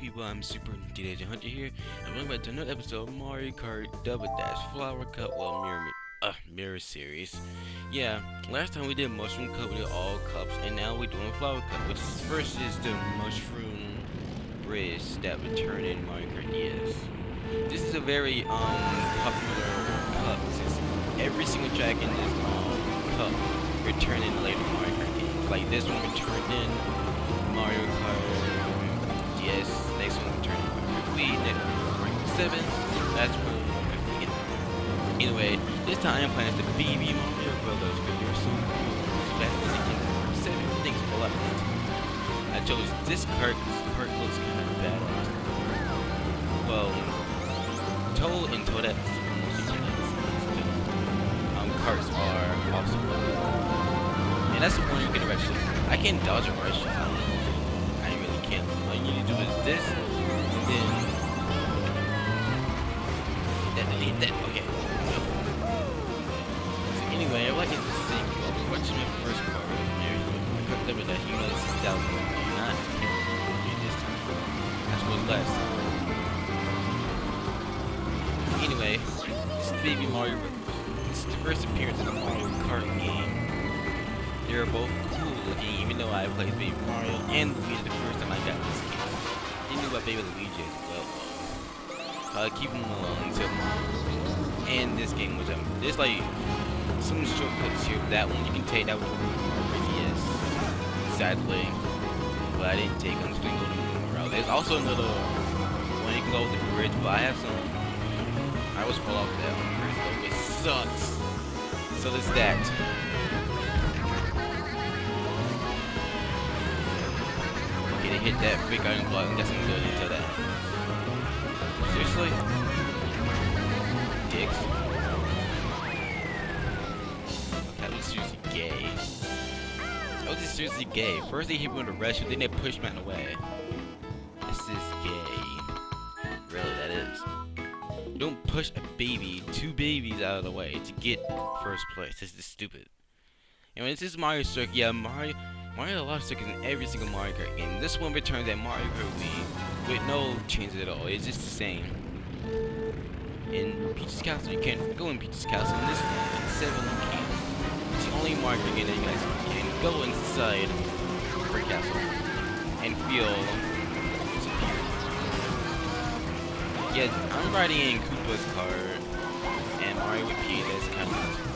people, I'm Super Teenage Hunter here, and welcome back to another episode of Mario Kart Double Dash Flower Cup, well, Mirror, uh, Mirror Series. Yeah, last time we did Mushroom Cup, we did all cups, and now we're doing Flower Cup, which is, first is the Mushroom Bridge that would turn in Mario Kart DS. This is a very, um, popular cup, since every single track in this, um, cup return in later Mario Kart games. Like, this one returned in Mario Kart DS, next one return to Wii, next one 7, that's what we get. Anyway, this time I'm playing the Baby Mario Brothers so that's the 7 things a lot. I chose this card because the card looks kind of badass. Well, Toad and Toadette um, carts are awesome. And that's the one you can actually, I can dodge a rush. Can't. All you need to do is this, and then delete that. Okay. So anyway, I like it to sing. I'll be watching my first part. You go. I cooked up with that. You know this is down. You're not killing this time. That's what last time. Anyway, this is Baby Mario. This is the first appearance in a Mario Kart game. They're both even though I played Baby Mario and Luigi the first time I got this game. They knew about Baby Luigi as well. Uh, keep them alone until and this game was um, there's like some shortcuts here. That one you can take that one yes. Sadly. But I didn't take so go the. There's also another one you can go the bridge, but I have some I was fall off that one it sucks. So there's that. Hit that big iron block and some good into that. Seriously? Dicks. That was seriously gay. Oh, that was just seriously gay. First they hit me with a rush, then they push man away. This is gay. Really, that is. Don't push a baby, two babies out of the way to get first place. This is stupid. And this is Mario Circuit, yeah, Mario Mario lot of stickers in every single Mario Kart game. This one returns at Mario Kart Wii with no changes at all. It's just the same. In Peach's Castle, you can't go in Peach's Castle. In this one, in 7, you can. It's the only Mario Kart game that you guys can go inside her castle and feel superior. Yeah, I'm riding in Koopa's car and Mario with Peach. That's kind of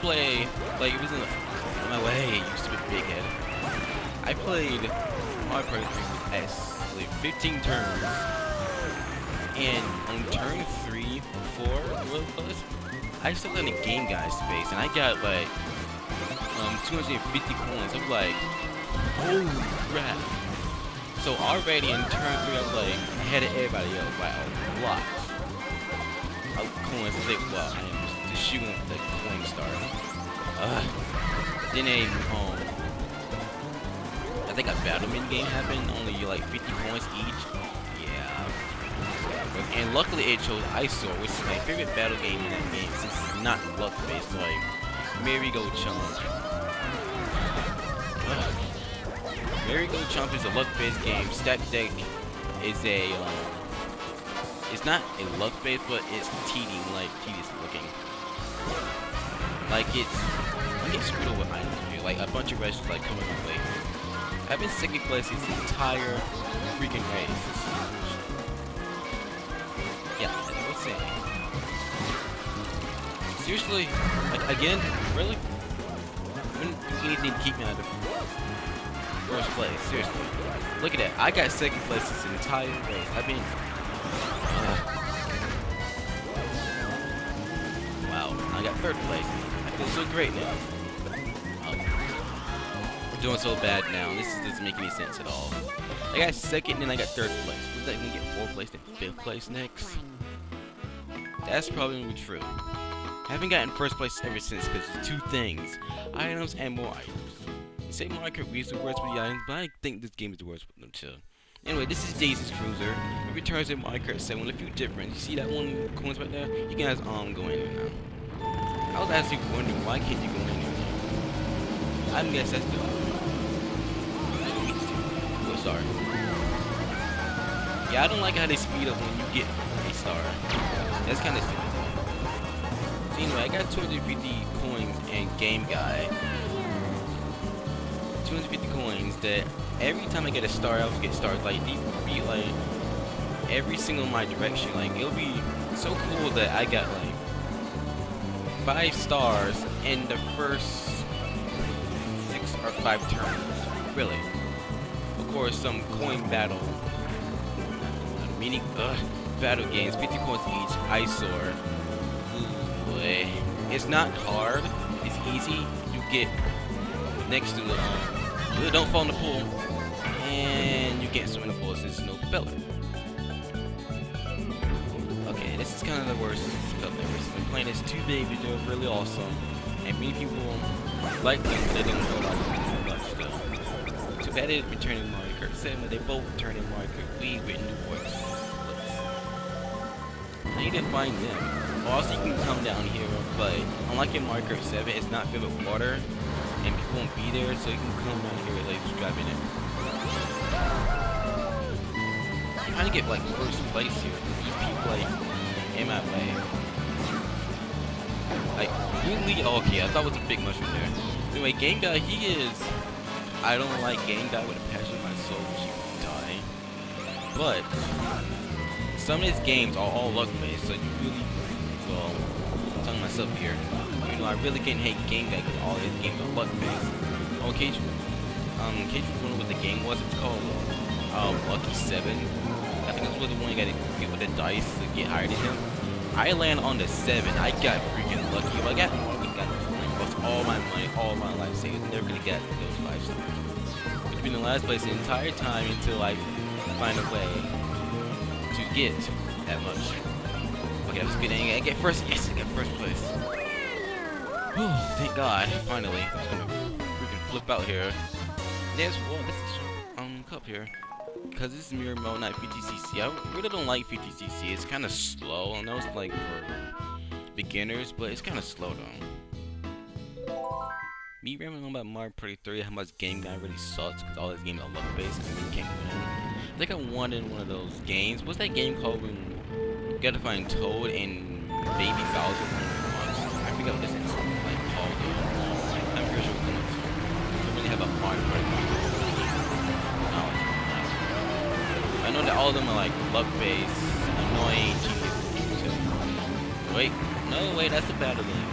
play like it was in. It used to be big head. I played my Pro 3 with like 15 turns, and on turn three, four, what was I stepped in a game guy space, and I got like um 250 coins. I'm like, holy crap! So already in turn three, I was like ahead of everybody else by a lot. I coins, I think, well, I am just shooting the star. Uh, then um, I think a battle mini game happened, only like 50 points each. Yeah. And luckily it chose Eyesore, which is my favorite battle game in that game, since it's not luck based, like Merry-Go Challenge. Uh, Merry-Go Chomp is a luck-based game. Stack Deck is a, um, it's not a luck-based, but it's teething, like, tedious looking. Like, it's, I get screwed over items here. Like, a bunch of rushes, like, coming my way. I've been second place this entire freaking race. Yeah, what's saying? Seriously, like, again, really? Wouldn't do anything to keep me out of first place. Seriously. Look at that. I got second place this entire race. I mean... Uh, wow. I got third place. Feel so great now. We're doing so bad now. This doesn't make any sense at all. I got second and I got third place. Was that gonna get fourth place and fifth place next? That's probably gonna be true. I haven't gotten first place ever since because two things. Items and more items say Mario Kart is the worst with the items, but I think this game is the worst with them too. Anyway, this is Daisy's Cruiser. It returns in Mario Kart 7 with a few different. You see that one coins right there? You guys um go in now. I was actually wondering why can't you go in there? I'm guessing that's the. Oh, sorry. Yeah, I don't like how they speed up when you get a star. That's kind of stupid. So anyway, I got 250 coins and Game Guy. 250 coins that every time I get a star, I will get stars. Like, these be like every single my direction. Like, it'll be so cool that I got like five stars in the first six or five turns. Really. Of course, some coin battle. Meaning, uh, battle games, 50 coins each, eyesore. Boy. It's not hard, it's easy. You get next to the, don't fall in the pool, and you can't swim in the pool since it's no propeller. Kind of the worst cup ever. Been playing this too big, but they're really awesome, and many people like them, but they don't know about them much though. Too bad it's returning Mario Kart 7, but they both returning Mario Kart Wii with new voice. I need to find them. Also, you can come down here, but unlike in Mario Kart 7, it's not filled with water, and people won't be there, so you can come down here like just driving it. I'm trying to get like first place here. These people like in my. Like really oh, okay, I thought it was a big mushroom there. Anyway, Game Guy, he is I don't like Game Guy with a passion of my soul, which you die. But some of his games are all luck based, so you really well I'm telling myself here. You know I really can't hate Game Guy because all his games are luck based. Oh Cage um Cage was wondering what the game was, it's called um Lucky Seven. I think that's what the one you gotta get with the dice to get higher than him. I land on the seven. I got freaking lucky. If I got more, I got lost all my money, all my life savings. Never gonna get those five stars. Which been the last place the entire time until I find a way to get that much. Okay, that's good. I get first. Yes, I get first place. Whew, thank God. Finally. I'm just gonna freaking flip out here. There's well, this is um cup here because this is Mirror Mode, not 50cc. I really don't like 50cc. It's kind of slow. I know it's like for beginners, but it's kind of slow though. Me rambling about Mario Party 3, how much game guy really sucks because all his games are luck based and you can't win. I think I won in one of those games. What's that game called when you gotta find Toad and Baby Bowser? I forget what this is like called. I'm pretty sure we don't really have a Mario Party. I know that all of them are like luck-based, annoying, tedious too. Wait, no, wait, that's the battle game.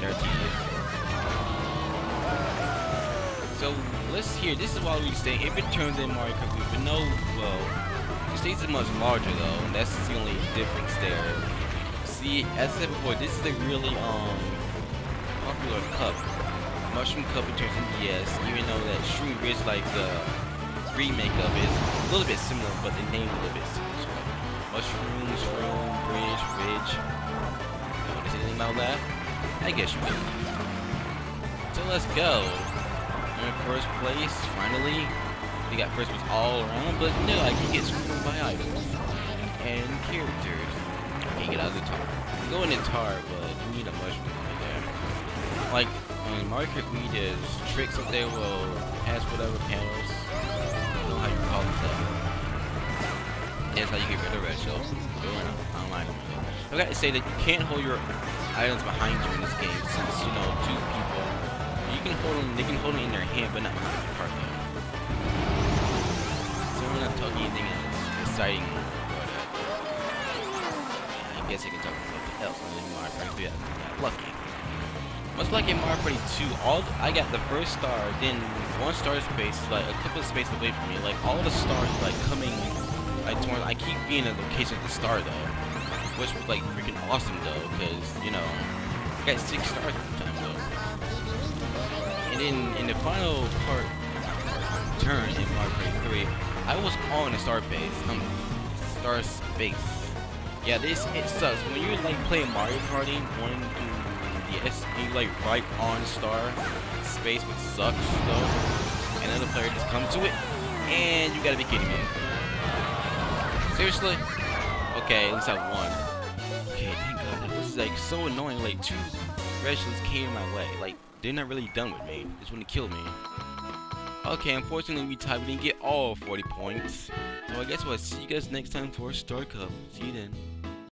They're. So let's hear. This is why we stay. If it turns in Mario Kart, but no, well, the stage is much larger though. And that's the only difference there. See, as I said before, this is a really um popular cup. Mushroom Cup it turns into yes, even though that Shroom is like the remake of it is a little bit similar, but the name a little bit similar. So, mushroom, shroom, bridge, ridge. Notice anything about that? I guess you do. So let's go. I'm in first place, finally. We got first place all around, but no, I can get screwed by items and characters. I can't get out of the tar. I'm going in tar, but you need a mushroom right there. Like, when Mario Kart Wii tricks up there, will pass whatever panels how you call it that. That's how you get rid of red shells. I. I gotta say that you can't hold your items behind you in this game since, you know, two people. You can hold them, they can hold them in their hand, but not behind your partner. So we're not talking anything exciting about that. Uh, I guess I can talk about something else other than Mario Party 3. I lucky. Much like in Mario Party 2, all I got the first star, then one star space, like a couple of spaces away from me. Like all the stars, like coming, like towards. I keep being in location of the star though, which was like freaking awesome though, because you know, I got six stars at the time though. And then in the final part turn in Mario Party 3, I was on the star base, um, star space. Yeah, this it sucks when you're like playing Mario Party, wanting to yes, you like right on star space, which sucks though. And another player just come to it, and you gotta be kidding me. Seriously? Okay, at least I won. Okay, thank God. That was like so annoying. Like two specialists came my way. Like, they're not really done with me. They just want to kill me. Okay, unfortunately, we tied. We didn't get all 40 points. So I guess we'll see you guys next time for Star Cup. See you then.